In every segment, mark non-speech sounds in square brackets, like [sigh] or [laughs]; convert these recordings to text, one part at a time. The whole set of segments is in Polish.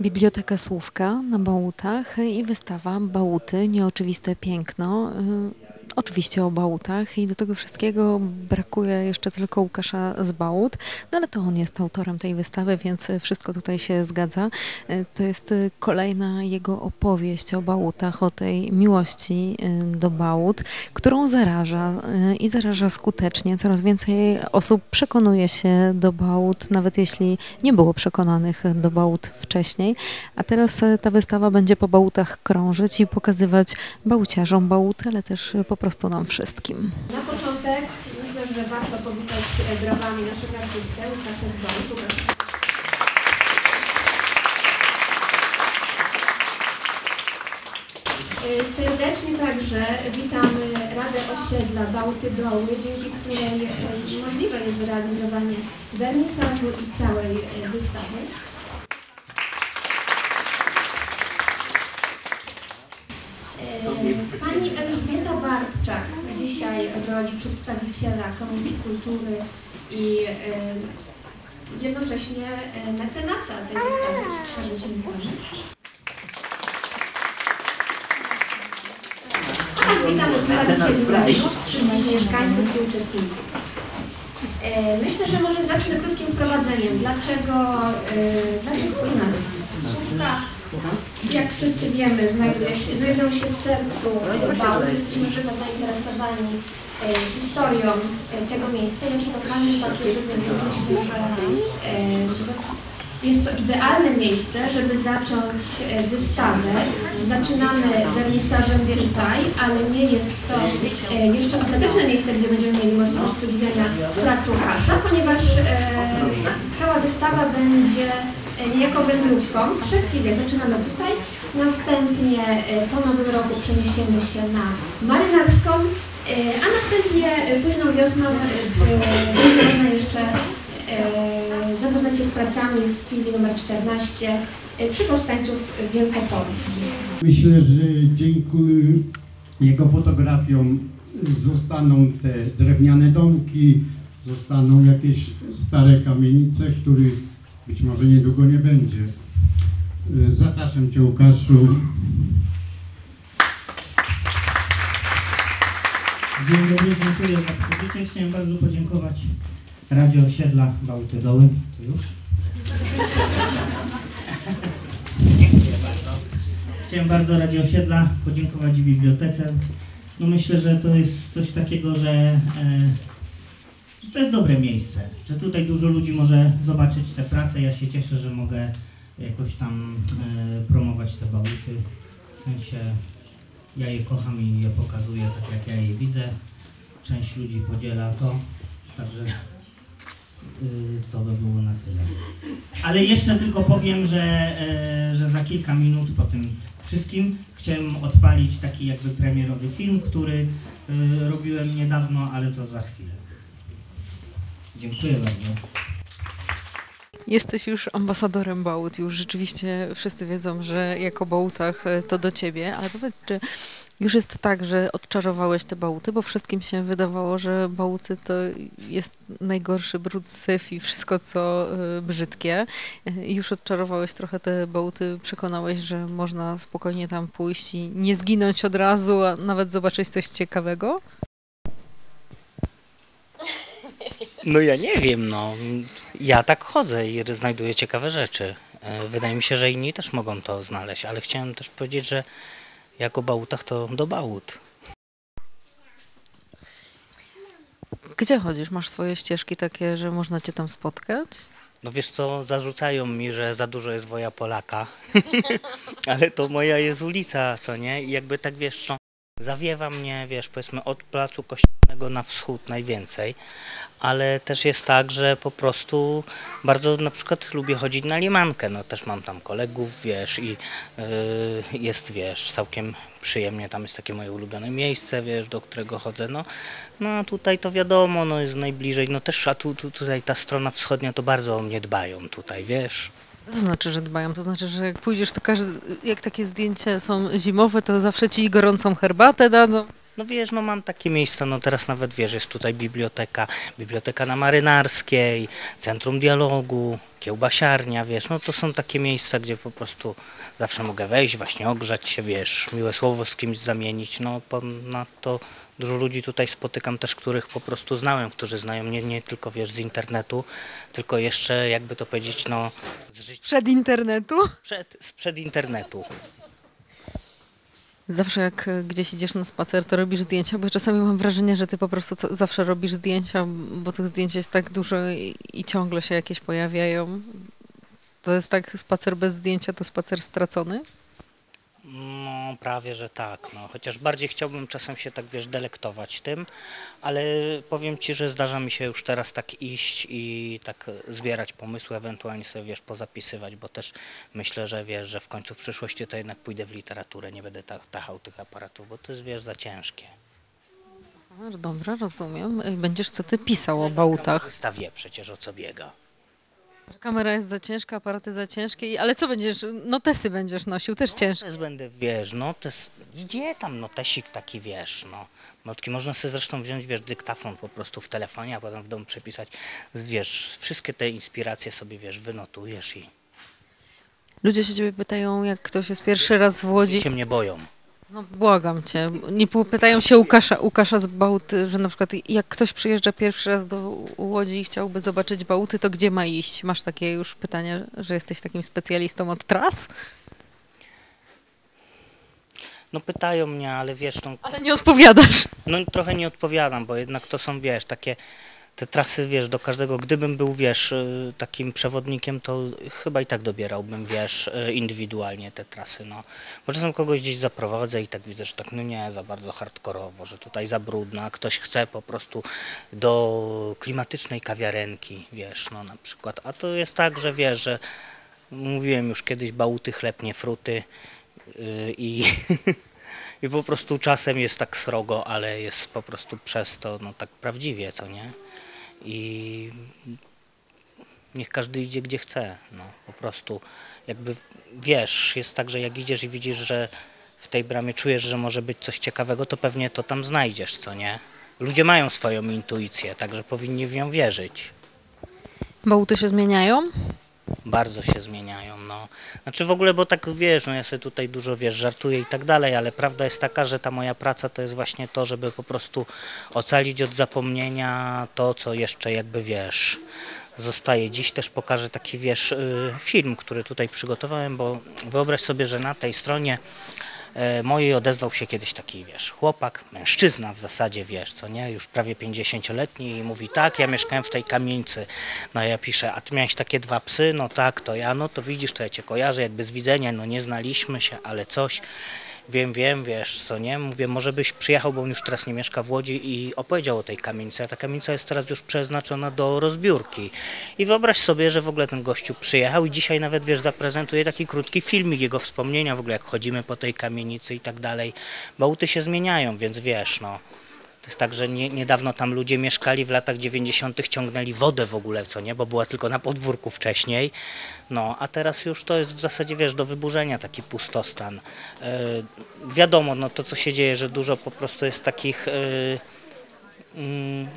Biblioteka Słówka na Bałutach i wystawa Bałuty, nieoczywiste piękno. Oczywiście o Bałutach i do tego wszystkiego brakuje jeszcze tylko Łukasza z Bałut, no ale to on jest autorem tej wystawy, więc wszystko tutaj się zgadza. Y, To jest kolejna jego opowieść o Bałutach, o tej miłości y, do Bałut, którą zaraża y, i zaraża skutecznie. Coraz więcej osób przekonuje się do Bałut, nawet jeśli nie było przekonanych do Bałut wcześniej. A teraz e, ta wystawa będzie po Bałutach krążyć i pokazywać Bałciarzom Bałuty, ale też e, po prostu nam wszystkim. Na początek myślę, że warto powitać e, brawami naszego artystę Łukasza Łukasz. E, Serdecznie także witamy Radę Osiedla Bałty Doły, dzięki której e, możliwe jest zrealizowanie wernisażu i całej wystawy. Roli przedstawiciela Komisji Kultury i e, jednocześnie e, mecenasa tej wystawy. Bardzo dziękuję. Oraz witamy przedstawicieli wszystkich mieszkańców i uczestników. E, Myślę, że może zacznę krótkim wprowadzeniem. Dlaczego, dlaczego u nas Słówka, jak wszyscy wiemy, znajduje się, znajdują się w sercu e, Bałty. Jesteśmy żywo zainteresowani historią e, tego miejsca, jak i lokalnym patriotyzmem, myślę, że e, jest to idealne miejsce, żeby zacząć e, wystawę. Zaczynamy wernisażem tutaj, ale nie jest to e, jeszcze ostateczne miejsce, gdzie będziemy mieli możliwość podziwiania Placu Hasza, ponieważ e, cała wystawa będzie e, niejako wędrówką. W trzech chwilach zaczynamy tutaj, następnie e, po nowym roku przeniesiemy się na Marynarską, e, a następnie e, późną wiosną będzie można jeszcze e, zapoznać się z pracami w filmie numer 14 e, przy powstańców wielkopolskich. Myślę, że dzięki jego fotografiom zostaną te drewniane domki, zostaną jakieś stare kamienice, których być może niedługo nie będzie. E, Zapraszam Cię Łukaszu. Dzień dobry, dziękuję za przybycie. Chciałem bardzo podziękować Radzie Osiedla Bałty Doły. To już? Dziękuję bardzo. Chciałem bardzo Radzie Osiedla podziękować bibliotece. No myślę, że to jest coś takiego, że, e, że to jest dobre miejsce, że tutaj dużo ludzi może zobaczyć te prace. Ja się cieszę, że mogę jakoś tam e, promować te bałuty. W sensie ja je kocham i je pokazuję tak jak ja je widzę. Część ludzi podziela to, także yy, to by było na tyle. Ale jeszcze tylko powiem, że, e, że za kilka minut po tym wszystkim chciałem odpalić taki jakby premierowy film, który y, robiłem niedawno, ale to za chwilę. Dziękuję bardzo. Jesteś już ambasadorem Bałut, już rzeczywiście wszyscy wiedzą, że jako Bałutach e, to do ciebie, ale powiedz, czy już jest tak, że odczarowałeś te Bałuty, bo wszystkim się wydawało, że Bałuty to jest najgorszy brud, syf i wszystko co e, brzydkie. E, Już odczarowałeś trochę te Bałuty, przekonałeś, że można spokojnie tam pójść i nie zginąć od razu, a nawet zobaczyć coś ciekawego? No ja nie wiem, no. Ja tak chodzę i znajduję ciekawe rzeczy. E, Wydaje mi się, że inni też mogą to znaleźć, ale chciałem też powiedzieć, że jak o bałutach, to do bałut. Gdzie chodzisz? Masz swoje ścieżki takie, że można cię tam spotkać? No wiesz co, zarzucają mi, że za dużo jest woja Polaka, [laughs] ale to moja jest ulica, co nie? I jakby tak wiesz co, zawiewa mnie, wiesz, powiedzmy od placu kościelnego na wschód najwięcej, ale też jest tak, że po prostu bardzo na przykład lubię chodzić na Limankę, no też mam tam kolegów, wiesz, i yy, jest, wiesz, całkiem przyjemnie, tam jest takie moje ulubione miejsce, wiesz, do którego chodzę, no, no tutaj to wiadomo, no jest najbliżej, no też, a tu, tu tutaj ta strona wschodnia to bardzo o mnie dbają tutaj, wiesz. To znaczy, że dbają? To znaczy, że jak pójdziesz, to każdy, jak takie zdjęcia są zimowe, to zawsze ci gorącą herbatę dadzą. No wiesz, no mam takie miejsca, no teraz nawet wiesz, jest tutaj biblioteka, biblioteka na Marynarskiej, Centrum Dialogu, Kiełbasiarnia, wiesz, no to są takie miejsca, gdzie po prostu zawsze mogę wejść, właśnie ogrzać się, wiesz, miłe słowo z kimś zamienić, no ponadto dużo ludzi tutaj spotykam też, których po prostu znałem, którzy znają mnie nie tylko, wiesz, z internetu, tylko jeszcze, jakby to powiedzieć, no z życia Przed internetu? przed, sprzed internetu. Zawsze jak gdzieś idziesz na spacer, to robisz zdjęcia, bo ja czasami mam wrażenie, że ty po prostu co, zawsze robisz zdjęcia, bo tych zdjęć jest tak dużo i, i ciągle się jakieś pojawiają. To jest tak, spacer bez zdjęcia to spacer stracony? No, prawie, że tak. No. Chociaż bardziej chciałbym czasem się tak, wiesz, delektować tym, ale powiem Ci, że zdarza mi się już teraz tak iść i tak zbierać pomysły, ewentualnie sobie, wiesz, pozapisywać, bo też myślę, że wiesz, że w końcu w przyszłości to jednak pójdę w literaturę, nie będę ta- tachał tych aparatów, bo to jest, wiesz, za ciężkie. Dobra, rozumiem. E, Będziesz wtedy pisał o bałutach. Kamerzysta wie przecież o co biega. Kamera jest za ciężka, aparaty za ciężkie, ale co będziesz, notesy będziesz nosił, też ciężkie. Notes będę, wiesz, no to jest, gdzie tam notesik taki, wiesz, no. Notki można sobie zresztą wziąć, wiesz, dyktafon po prostu w telefonie, a potem w domu przepisać, wiesz, wszystkie te inspiracje sobie, wiesz, wynotujesz i Ludzie się ciebie pytają, jak ktoś jest pierwszy raz w Łodzi. się mnie boją. No błagam cię. Nie pytają się Łukasza, Łukasza z Bałty, że na przykład jak ktoś przyjeżdża pierwszy raz do Łodzi i chciałby zobaczyć Bałty, to gdzie ma iść? Masz takie już pytanie, że jesteś takim specjalistą od tras? No pytają mnie, ale wiesz, no, Ale nie odpowiadasz. no trochę nie odpowiadam, bo jednak to są, wiesz, takie te trasy, wiesz, do każdego, gdybym był, wiesz, y, takim przewodnikiem, to chyba i tak dobierałbym, wiesz, y, indywidualnie te trasy, no. Bo czasem kogoś gdzieś zaprowadzę i tak widzę, że tak, no nie, za bardzo hardkorowo, że tutaj za brudno, a ktoś chce po prostu do klimatycznej kawiarenki, wiesz, no na przykład. A to jest tak, że wiesz, że mówiłem już kiedyś, bałuty, chleb, nie fruty y, i... [laughs] I po prostu czasem jest tak srogo, ale jest po prostu przez to no tak prawdziwie, co nie? I niech każdy idzie gdzie chce, no po prostu jakby wiesz, jest tak, że jak idziesz i widzisz, że w tej bramie czujesz, że może być coś ciekawego, to pewnie to tam znajdziesz, co nie? Ludzie mają swoją intuicję, także powinni w nią wierzyć. Bałty się zmieniają? Bardzo się zmieniają, no. Znaczy w ogóle, bo tak wiesz, no ja sobie tutaj dużo, wiesz, żartuję i tak dalej, ale prawda jest taka, że ta moja praca to jest właśnie to, żeby po prostu ocalić od zapomnienia to, co jeszcze jakby, wiesz, zostaje. Dziś też pokażę taki, wiesz, y, film, który tutaj przygotowałem, bo wyobraź sobie, że na tej stronie mojej odezwał się kiedyś taki, wiesz, chłopak, mężczyzna w zasadzie, wiesz, co nie, już prawie 50-letni i mówi, tak, ja mieszkałem w tej kamienicy. No ja piszę, a ty miałeś takie dwa psy? No tak, to ja, no to widzisz, to ja cię kojarzę, jakby z widzenia, no nie znaliśmy się, ale coś, wiem, wiem, wiesz, co nie, mówię, może byś przyjechał, bo on już teraz nie mieszka w Łodzi i opowiedział o tej kamienicy, a ta kamienica jest teraz już przeznaczona do rozbiórki. I wyobraź sobie, że w ogóle ten gościu przyjechał i dzisiaj nawet, wiesz, zaprezentuje taki krótki filmik, jego wspomnienia w ogóle, jak chodzimy po tej kamienicy i tak dalej. Bałty się zmieniają, więc wiesz, no. To jest tak, że nie, niedawno tam ludzie mieszkali w latach 90., ciągnęli wodę w ogóle, co nie, bo była tylko na podwórku wcześniej. No, a teraz już to jest w zasadzie, wiesz, do wyburzenia taki pustostan. E, wiadomo, no to co się dzieje, że dużo po prostu jest takich. E, mm,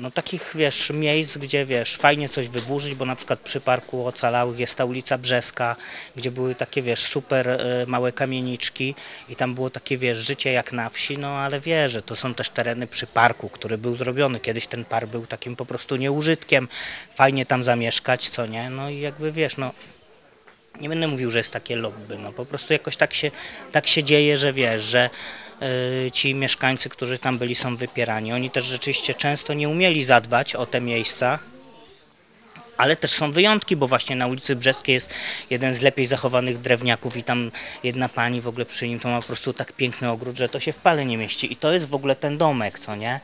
no takich, wiesz, miejsc, gdzie, wiesz, fajnie coś wyburzyć, bo na przykład przy Parku Ocalałych jest ta ulica Brzeska, gdzie były takie, wiesz, super e, małe kamieniczki i tam było takie, wiesz, życie jak na wsi, no ale wiesz, że to są też tereny przy parku, który był zrobiony. Kiedyś ten park był takim po prostu nieużytkiem, fajnie tam zamieszkać, co nie, no i jakby, wiesz, no nie będę mówił, że jest takie lobby, no po prostu jakoś tak się, tak się dzieje, że wiesz, że ci mieszkańcy, którzy tam byli są wypierani. Oni też rzeczywiście często nie umieli zadbać o te miejsca, ale też są wyjątki, bo właśnie na ulicy Brzeskiej jest jeden z lepiej zachowanych drewniaków i tam jedna pani w ogóle przy nim to ma po prostu tak piękny ogród, że to się w pale nie mieści. I to jest w ogóle ten domek, co nie?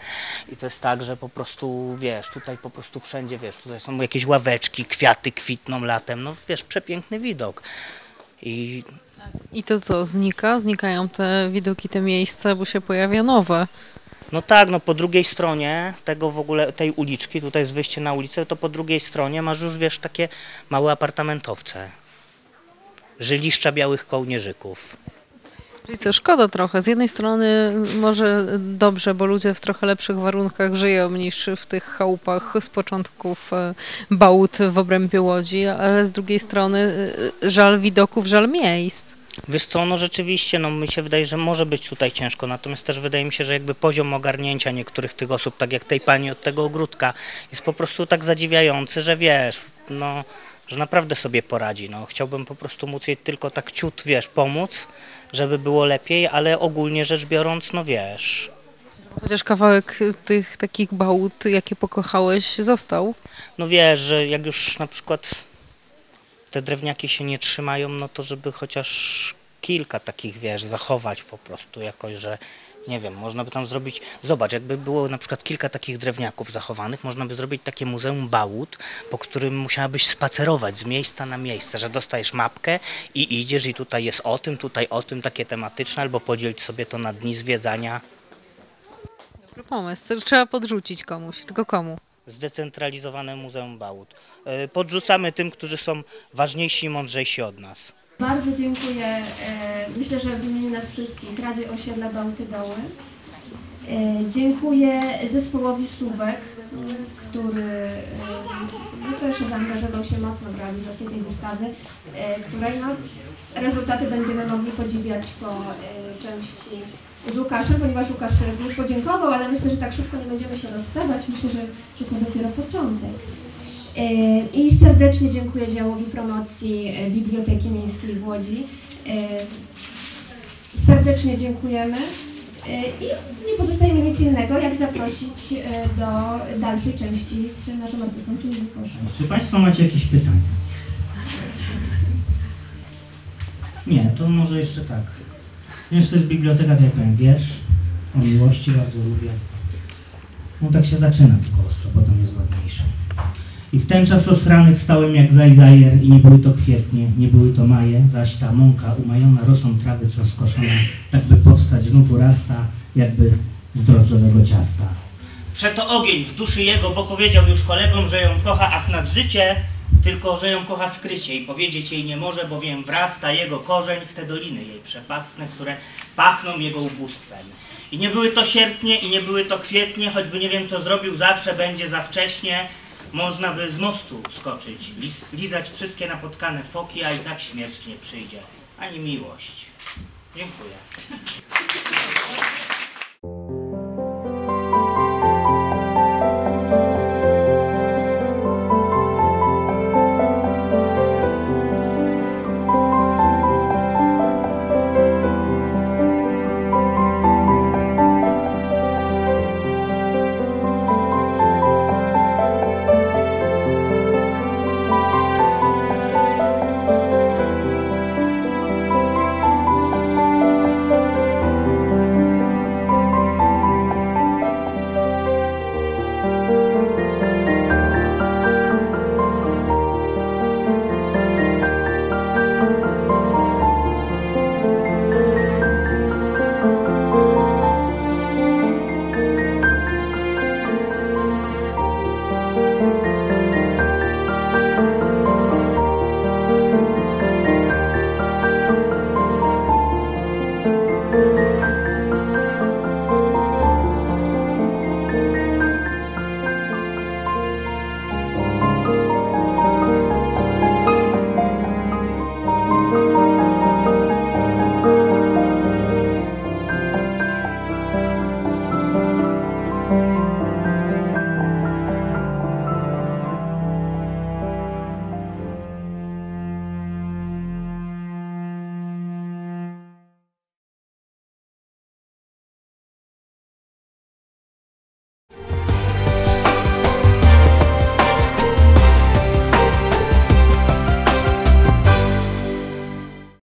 I to jest tak, że po prostu, wiesz, tutaj po prostu wszędzie, wiesz, tutaj są jakieś ławeczki, kwiaty kwitną latem, no wiesz, przepiękny widok. I I to co, znika? Znikają te widoki, te miejsca, bo się pojawia nowe. No tak, no po drugiej stronie tego w ogóle, tej uliczki, tutaj jest wyjście na ulicę, to po drugiej stronie masz już, wiesz, takie małe apartamentowce. Żyliszcza białych kołnierzyków. Czyli co, szkoda trochę. Z jednej strony może dobrze, bo ludzie w trochę lepszych warunkach żyją niż w tych chałupach z początków e, Bałut w obrębie Łodzi, ale z drugiej strony e, żal widoków, żal miejsc. Wiesz co, no rzeczywiście, no mi się wydaje, że może być tutaj ciężko, natomiast też wydaje mi się, że jakby poziom ogarnięcia niektórych tych osób, tak jak tej pani od tego ogródka, jest po prostu tak zadziwiający, że wiesz, no, że naprawdę sobie poradzi, no. Chciałbym po prostu móc jej tylko tak ciut, wiesz, pomóc, żeby było lepiej, ale ogólnie rzecz biorąc, no wiesz, Chociaż kawałek tych takich bałut, jakie pokochałeś, został. no wiesz, że jak już na przykład te drewniaki się nie trzymają, no to żeby chociaż kilka takich, wiesz, zachować po prostu jakoś, że nie wiem, można by tam zrobić, zobacz, jakby było na przykład kilka takich drewniaków zachowanych, można by zrobić takie muzeum bałut, po którym musiałabyś spacerować z miejsca na miejsce, że dostajesz mapkę i idziesz i tutaj jest o tym, tutaj o tym, takie tematyczne, albo podzielić sobie to na dni zwiedzania. Dobry pomysł. Trzeba podrzucić komuś, tylko komu? Zdecentralizowane Muzeum Bałut. Yy, Podrzucamy tym, którzy są ważniejsi i mądrzejsi od nas. Bardzo dziękuję, e, myślę, że w imieniu nas wszystkich, Radzie Osiedla Bałty Doły. E, Dziękuję zespołowi Suwek, który e, no, też zaangażował się mocno w realizację tej wystawy, której no, rezultaty będziemy mogli podziwiać po części z Łukaszem, ponieważ Łukasz już podziękował, ale myślę, że tak szybko nie będziemy się rozstawać. Myślę, że, że to dopiero początek. I serdecznie dziękuję działowi promocji e, Biblioteki Miejskiej w Łodzi. E, Serdecznie dziękujemy E, i nie pozostaje mi nic innego, jak zaprosić do dalszej części z naszym artystą, czyli. Czy Państwo macie jakieś pytania? Nie, to może jeszcze tak. Ponieważ to jest biblioteka, tak jak powiem, wiersz o miłości, bardzo lubię. No tak się zaczyna tylko ostro, potem jest ładniejsze. I w ten czas osrany wstałem jak zajzajer i nie były to kwietnie, nie były to maje, zaś ta mąka umajona rosą trawy, co skoszona, tak by powstać znów urasta, jakby z drożdżowego ciasta. Przeto ogień w duszy jego, bo powiedział już kolegom, że ją kocha ach nad życie, tylko że ją kocha skrycie i powiedzieć jej nie może, bowiem wrasta jego korzeń w te doliny jej przepastne, które pachną jego ubóstwem. I nie były to sierpnie i nie były to kwietnie, choćby nie wiem co zrobił, zawsze będzie za wcześnie. Można by z mostu skoczyć, lizać wszystkie napotkane foki, a i tak śmierć nie przyjdzie, ani miłość. Dziękuję.